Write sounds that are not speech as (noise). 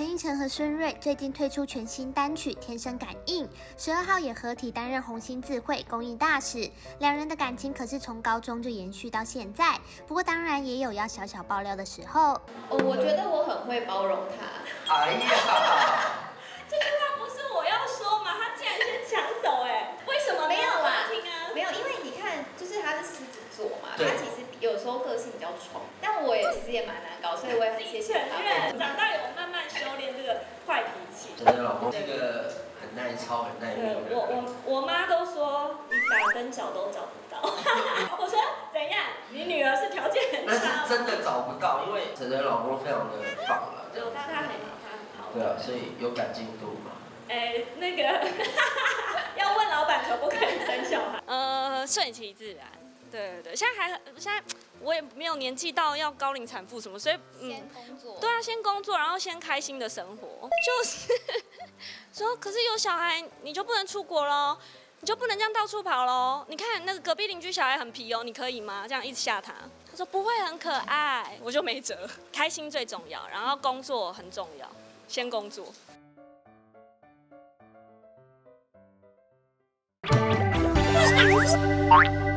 陈奕晨和孙瑞最近推出全新单曲《天生感应》，十二号也合体担任红星智慧公益大使。两人的感情可是从高中就延续到现在，不过当然也有要小小爆料的时候。哦，我觉得我很会包容他。哎呀，(laughs) 这句话不是我要说吗？他竟然先抢走，哎，为什么没有啦听啊？没有，因为你看，就是他是狮子座嘛，他其实有时候个性比较冲，但我也其实也蛮难搞，所以我也很谢谢承他。认，长大有慢慢修炼这个坏脾气。真的老公那个很耐操，很耐对。我我我妈都说你打跟找都找不到。(laughs) 我说怎样？你女儿是条件很差那？是真的找不到，因为晨晨老公非常的棒了，有他他很好，他很好。对啊，所以有感进度嘛。哎，那个 (laughs) 要问老板可不可以生小孩？呃，顺其自然。对对对，现在还很现在我也没有年纪到要高龄产妇什么，所以嗯先，工作。对啊，先工作，然后先开心的生活，(laughs) 就是说，可是有小孩你就不能出国喽，你就不能这样到处跑喽。你看那个隔壁邻居小孩很皮哦，你可以吗？这样一直吓他，他说不会很可爱，我就没辙，开心最重要，然后工作很重要，先工作。(laughs)